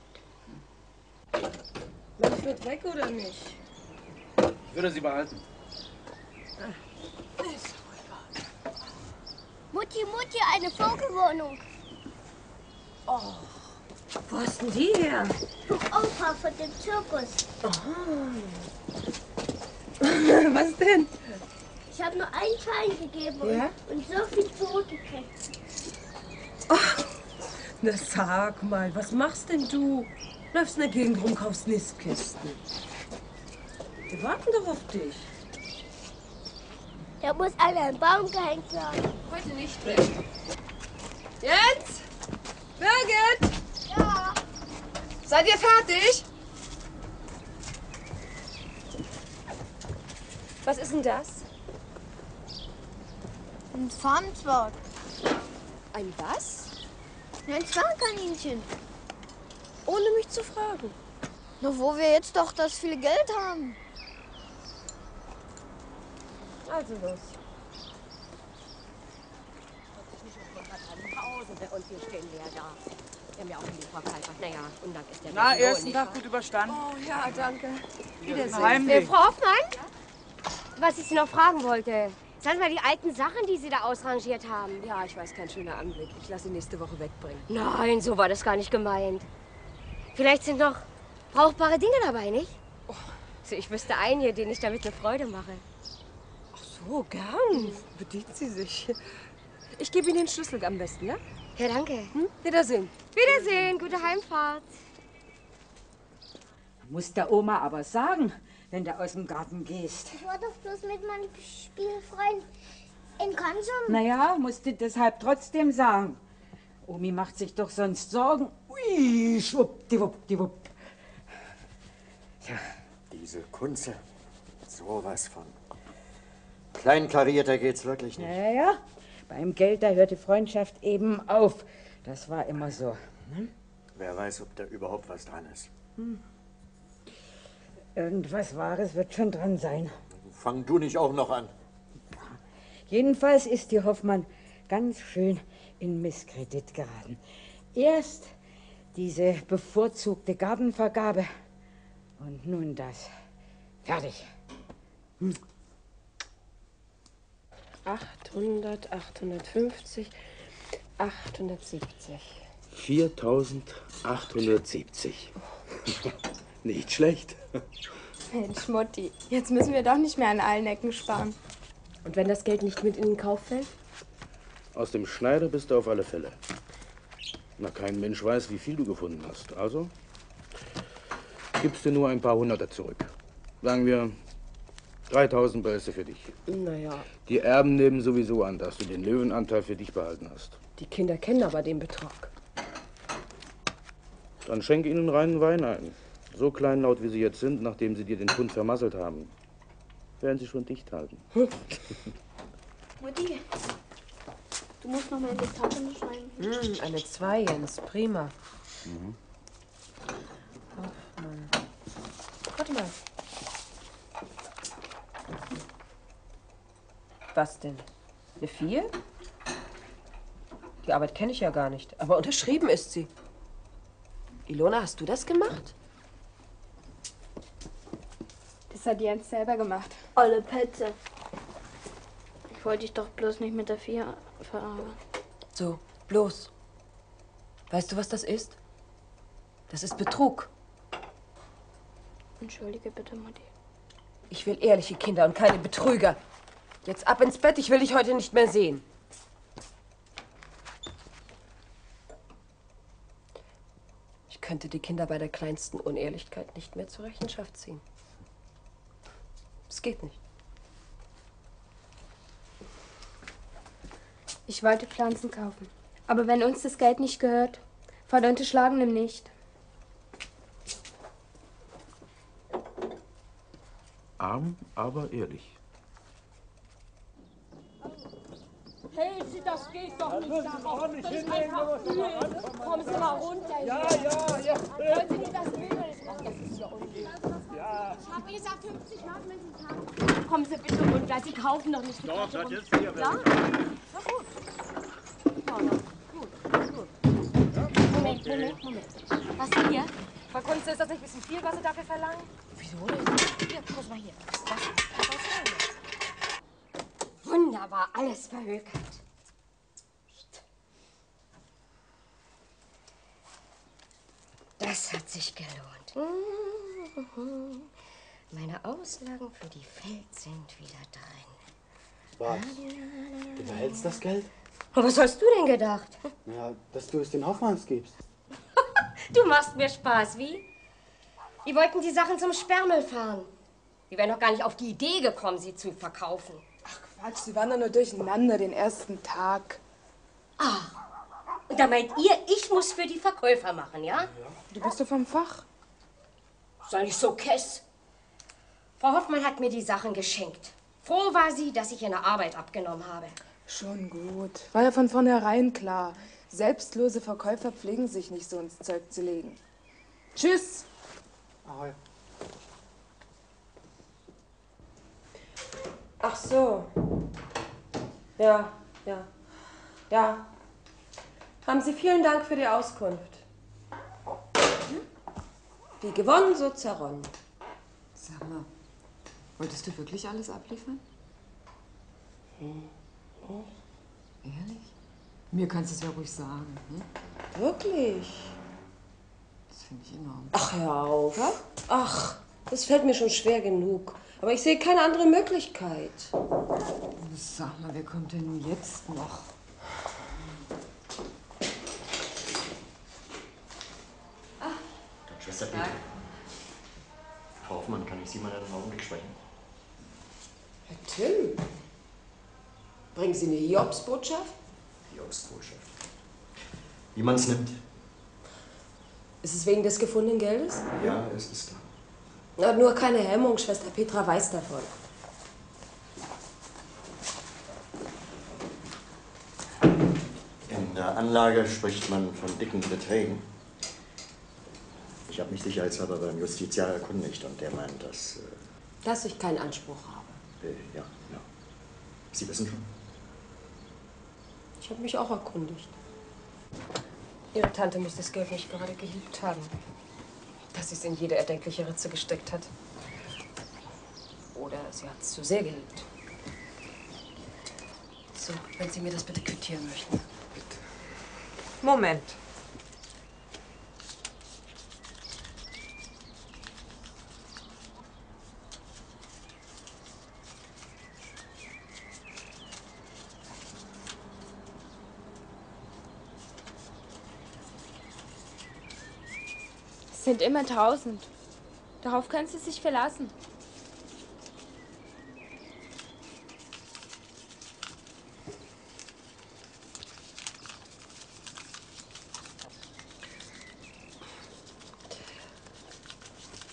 Manfred weg oder nicht? Ich würde sie behalten. Mutti, Mutti, eine Vogelwohnung. Oh, wo hast denn die her? Opa von dem Zirkus. Was denn? Ich habe nur einen Schein gegeben und- Ja? und so viel zurückgekriegt. Na sag mal, was machst denn du? Läufst in der Gegend rum, kaufst Nistkisten. Wir warten doch auf dich. Da muss an einen Baum gehängt werden. Heute nicht weg. Jens? Birgit? Ja. Seid ihr fertig? Was ist denn das? Ein Farmzwerg. Ein was? Ein Zwergkaninchen. Ohne mich zu fragen. Na, wo wir jetzt doch das viele Geld haben. Also los. Und wir stehen leer da. Wir haben ja auch einen Lieferkalter. Naja, und dann ist der Na, Region ersten Tag gut überstanden. Oh ja, danke. Wiedersehen. Äh, Frau Hoffmann? Was ich Sie noch fragen wollte. Sagen Sie mal die alten Sachen, die Sie da ausrangiert haben. Ja, ich weiß, kein schöner Anblick. Ich lasse sie nächste Woche wegbringen. Nein, so war das gar nicht gemeint. Vielleicht sind noch brauchbare Dinge dabei, nicht? So, ich wüsste einen hier, den ich damit eine Freude mache. So, gern. Bedient sie sich. Ich gebe Ihnen den Schlüssel am besten, ne? Ja, danke. Hm? Wiedersehen. Wiedersehen, gute Heimfahrt. Muss der Oma aber sagen, wenn du aus dem Garten gehst. Ich war doch bloß mit meinem Spielfreund in Konsum. Naja, musst du deshalb trotzdem sagen. Omi macht sich doch sonst Sorgen. Ui, schwuppdiwuppdiwupp. Diese Kunze, sowas von. Kleinkarierter geht's wirklich nicht. Naja, beim Geld, da hört die Freundschaft eben auf. Das war immer so. Ne? Wer weiß, ob da überhaupt was dran ist. Hm. Irgendwas Wahres wird schon dran sein. Fang du nicht auch noch an. Jedenfalls ist die Hoffmann ganz schön in Misskredit geraten. Erst diese bevorzugte Gartenvergabe und nun das. Fertig. Hm. 800, 850, 870. 4870. Nicht schlecht. Mensch, Mutti, jetzt müssen wir doch nicht mehr an allen Ecken sparen. Und wenn das Geld nicht mit in den Kauf fällt? Aus dem Schneider bist du auf alle Fälle. Na, kein Mensch weiß, wie viel du gefunden hast. Also gibst du nur ein paar Hunderter zurück. Sagen wir 3000 Bölse für dich. Naja, Die Erben nehmen sowieso an, dass du den Löwenanteil für dich behalten hast. die Kinder kennen aber den Betrag. Dann schenk ihnen reinen Wein ein. So kleinlaut, wie sie jetzt sind, nachdem sie dir den Pfund vermasselt haben, werden sie schon dicht halten. Mutti, Du musst noch mal ein Diktat unterschreiben. Hm, eine 2, Jens. Prima. Ach, Mann. Warte mal. Was denn? Eine 4? Die Arbeit kenne ich ja gar nicht. Aber unterschrieben ist sie. Ilona, hast du das gemacht? Das hat Jens selber gemacht. Olle Petze. Ich wollte dich doch bloß nicht mit der Vier verarbeiten. So, bloß. Weißt du, was das ist? Das ist Betrug. Entschuldige bitte, Mutti. Ich will ehrliche Kinder und keine Betrüger. Jetzt ab ins Bett, ich will dich heute nicht mehr sehen. Ich könnte die Kinder bei der kleinsten Unehrlichkeit nicht mehr zur Rechenschaft ziehen. Es geht nicht. Ich wollte Pflanzen kaufen. Aber wenn uns das Geld nicht gehört, vor der Unterschlagenen nicht. Arm, aber ehrlich. Hey, Sie, das geht doch nicht. müssen Sie einfach müssen Sie viel. einfach Kommen Sie mal runter. Ja, hier. ja, ja. Wollen Sie nicht das Bild? Ach, das ist ja ungerecht. Ja. Ich habe gesagt 50 Mark, wenn Sie haben. Kommen Sie bitte runter. Sie kaufen doch nicht die Doch, das runter. ist hier Ja? Na gut. Ja, na, gut, gut. Moment, Moment, Moment. Was denn hier? Frau Kunze, ist das nicht ein bisschen viel, was Sie dafür verlangen? Wieso denn? Hier, guck mal hier. Das, das Wunderbar, alles verhökert. Das hat sich gelohnt. Meine Auslagen für die Feld sind wieder drin. Was? Du behältst das Geld? Und was hast du denn gedacht? Ja, dass du es den Hoffmanns gibst. Du machst mir Spaß, wie? Die wollten die Sachen zum Sperrmüll fahren. Die wären noch gar nicht auf die Idee gekommen, sie zu verkaufen. Quatsch, Sie waren doch nur durcheinander den ersten Tag. Ah, und da meint ihr, ich muss für die Verkäufer machen, ja? Du bist doch vom Fach. Sei nicht so kess. Frau Hoffmann hat mir die Sachen geschenkt. Froh war sie, dass ich ihre Arbeit abgenommen habe. Schon gut. War ja von vornherein klar. Selbstlose Verkäufer pflegen sich nicht so ins Zeug zu legen. Tschüss. Ahoi. Ach so. Ja, ja. Ja. Haben Sie vielen Dank für die Auskunft. Wie gewonnen, so zerronnen. Sag mal, wolltest du wirklich alles abliefern? Ehrlich? Mir kannst du es ja ruhig sagen. Hm? Wirklich? Das finde ich enorm. Ach, hör auf. Ach, das fällt mir schon schwer genug. Aber ich sehe keine andere Möglichkeit. Sag mal, wer kommt denn jetzt noch? Schwester Peter. Frau Hoffmann, kann ich Sie mal einen Augenblick sprechen? Herr Tim, bringen Sie eine Hiobsbotschaft? Die Obstbotschaft. Wie man es nimmt. Ist es wegen des gefundenen Geldes? Ja, es ist klar. Na, nur keine Hemmung, Schwester Petra weiß davon. In der Anlage spricht man von dicken Beträgen. Ich habe mich sicherheitshalber beim Justiziar erkundigt und der meint, dass. Äh, Dass ich keinen Anspruch habe. äh, ja, ja. Sie wissen schon. Ich habe mich auch erkundigt. Ihre Tante muss das Geld nicht gerade geliebt haben. Dass sie es in jede erdenkliche Ritze gesteckt hat. Oder sie hat es zu sehr geliebt. So, wenn Sie mir das bitte quittieren möchten. Moment. Sind immer tausend. Darauf können Sie sich verlassen.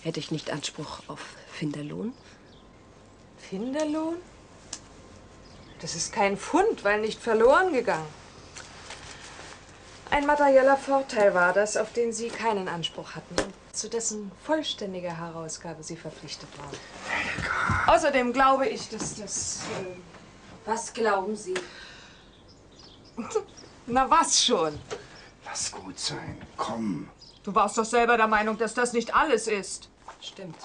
Hätte ich nicht Anspruch auf Finderlohn? Finderlohn? Das ist kein Fund, weil nicht verloren gegangen. Ein materieller Vorteil war das, auf den Sie keinen Anspruch hatten und zu dessen vollständiger Herausgabe Sie verpflichtet waren. Außerdem glaube ich, dass das... Äh, Was glauben Sie? na was schon? Lass gut sein. Komm. Du warst doch selber der Meinung, dass das nicht alles ist. Stimmt.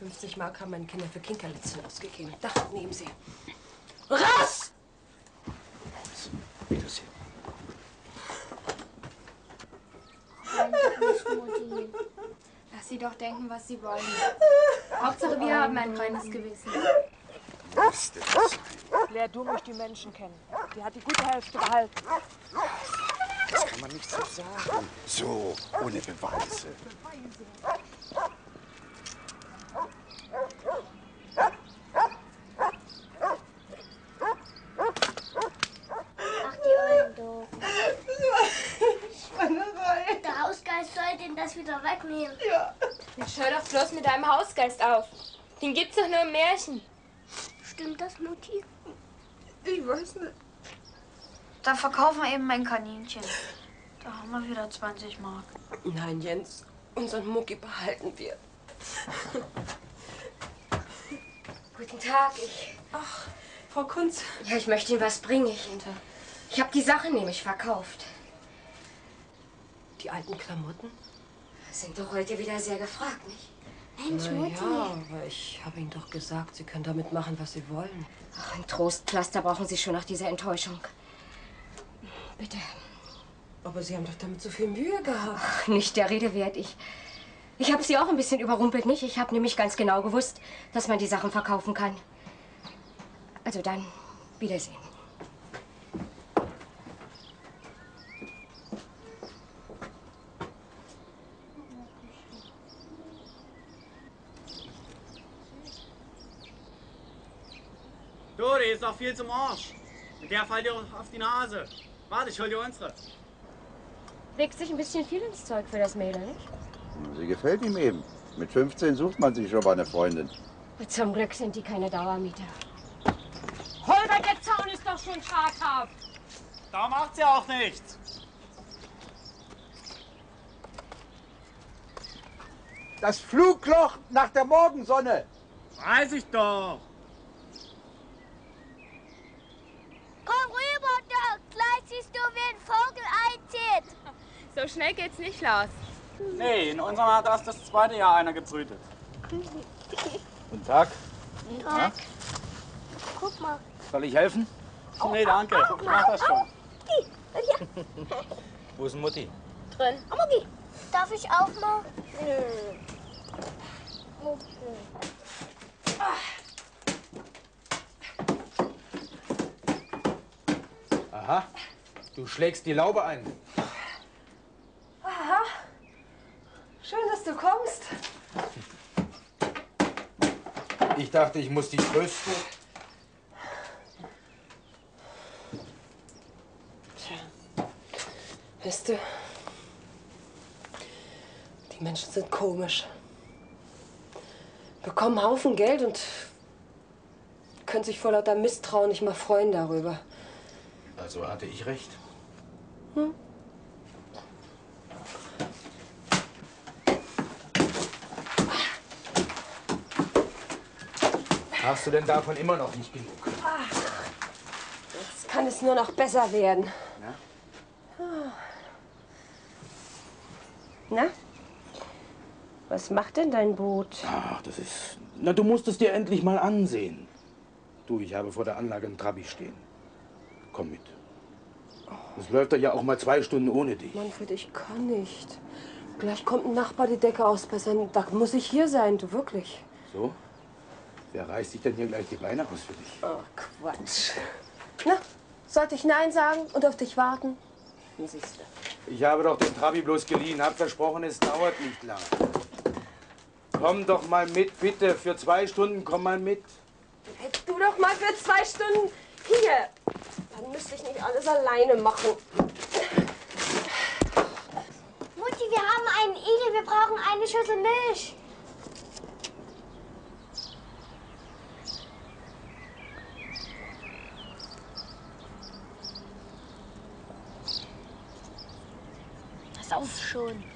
50 Mark haben meine Kinder für Kinkerlitzchen ausgegeben. Da, nehmen Sie. Raus! Sie doch denken, was sie wollen. Hauptsache, wir haben ein reines Gewissen. Lasst es sein. Lehr du mich die Menschen kennen. Die hat die gute Hälfte behalten. Das kann man nicht so sagen. So, ohne Beweise. Ach, die ollen Doofen. Schweinerei. Der Hausgeist soll den das wieder wegnehmen. Ja. Jetzt hör doch bloß mit Hausgeist auf. Den gibt's doch nur im Märchen. Stimmt das, Mutti? Ich weiß nicht. Da verkaufen wir eben mein Kaninchen. Da haben wir wieder 20 Mark. Nein, Jens, unseren Mucki behalten wir. Guten Tag, ich. Ach, Frau Kunz. Ja, ich möchte Ihnen was bringen. Ich, ich habe die Sachen nämlich verkauft. Die alten Klamotten? Sind doch heute wieder sehr gefragt, nicht? Mensch, Mutti. ja, aber ich habe Ihnen doch gesagt, Sie können damit machen, was Sie wollen. Ach, ein Trostpflaster brauchen Sie schon nach dieser Enttäuschung. Bitte. Aber Sie haben doch damit so viel Mühe gehabt. Ach, nicht der Rede wert. Ich, ich habe Sie auch ein bisschen überrumpelt, nicht? Ich habe nämlich ganz genau gewusst, dass man die Sachen verkaufen kann. Also dann, Wiedersehen. Die ist doch viel zum Arsch. Mit der fallt ihr auf die Nase. Warte, ich hol dir unsere. Legt sich ein bisschen viel ins Zeug für das Mädel, nicht? Sie gefällt ihm eben. Mit 15 sucht man sich schon mal eine Freundin. Zum Glück sind die keine Dauermieter. Holger, der Zaun ist doch schon schadhaft. Da macht's ja auch nichts. Das Flugloch nach der Morgensonne. Weiß ich doch. Komm rüber, Doc. Gleich siehst du, wie ein Vogel einzieht. So schnell geht's nicht, Lars. Nee, in unserem hat erst das zweite Jahr einer gebrütet. Guten Tag. Tag. Guck mal. Soll ich helfen? Nee, danke. Ich mach das schon. Wo ist Mutti? Drin. Mutti, darf ich auch mal? Nö. Mutti. Aha. Du schlägst die Laube ein. Aha. Schön, dass du kommst. Ich dachte, ich muss dich trösten. Weißt du, die Menschen sind komisch. Bekommen Haufen Geld und können sich vor lauter Misstrauen nicht mal freuen darüber. Also hatte ich recht. Hm? Hast du denn davon immer noch nicht genug? Ach, jetzt kann es nur noch besser werden. Ja? Na? Was macht denn dein Boot? Ach, das ist. Na, du musst es dir endlich mal ansehen. Du, ich habe vor der Anlage einen Trabi stehen. Komm mit. Es läuft doch ja auch mal zwei Stunden ohne dich. Manfred, ich kann nicht. Gleich kommt ein Nachbar die Decke ausbessern. Da muss ich hier sein, du wirklich. So? Wer reißt sich denn hier gleich die Beine aus für dich? Oh, Quatsch. Na, sollte ich Nein sagen und auf dich warten? Na, siehst du. Ich habe doch den Trabi bloß geliehen, hab versprochen, es dauert nicht lang. Komm doch mal mit, bitte. Für zwei Stunden komm mal mit. Hättest du doch mal für zwei Stunden hier. Dann müsste ich nicht alles alleine machen. Mutti, wir haben einen Igel. Wir brauchen eine Schüssel Milch. Pass auf schon.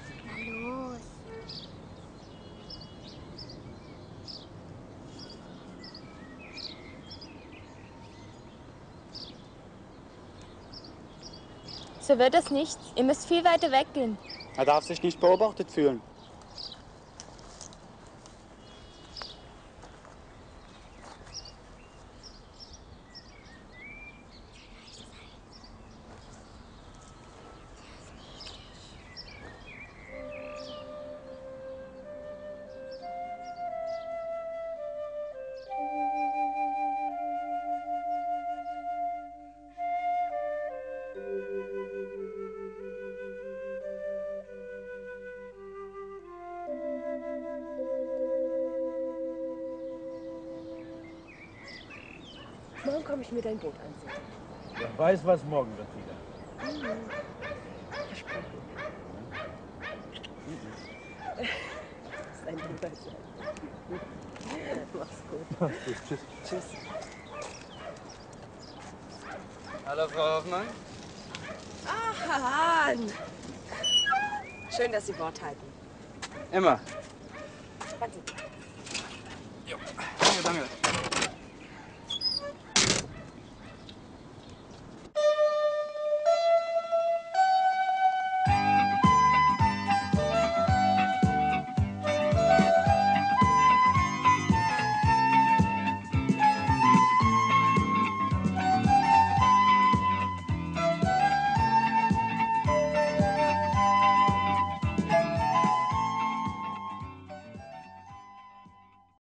So wird das nichts. Ihr müsst viel weiter weggehen. Er darf sich nicht beobachtet fühlen. Ich mir dein Boot ansehen. Wer weiß, was morgen wird wieder. Mhm. Versprochen. Das ist ein lieber. Mach's gut. Mach's gut. Tschüss. Tschüss. Hallo, Frau Hoffmann. Ach, Hahn. Schön, dass Sie Wort halten. Emma.